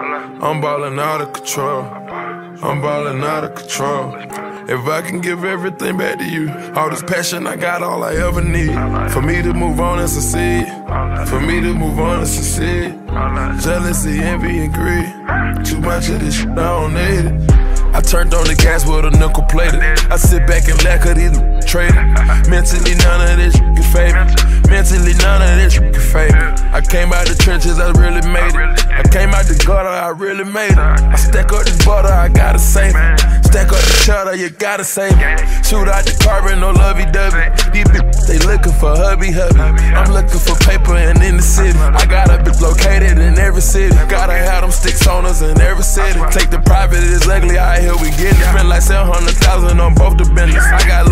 I'm ballin' out of control. I'm ballin' out of control. If I can give everything back to you, all this passion I got, all I ever need. For me to move on and succeed. For me to move on and succeed. Jealousy, envy, and greed. Too much of this shit, I don't need it. I turned on the gas with a nickel plated. I sit back and lack of these traded. Mentally, none of this can fade me. Mentally, none of this can fade me. I came out the trenches, I really made it. I came out I really made it. I stack up this butter, I gotta save it. Stack up the cheddar, you gotta save it. Shoot out the carbon, no lovey dovey. These bitches, they looking for hubby hubby. I'm looking for paper and in the city. I got a bitch located in every city. Gotta have them sticks on us in every city. Take the private, it's ugly, out here we get it. Spend like 700,000 on both the business. I got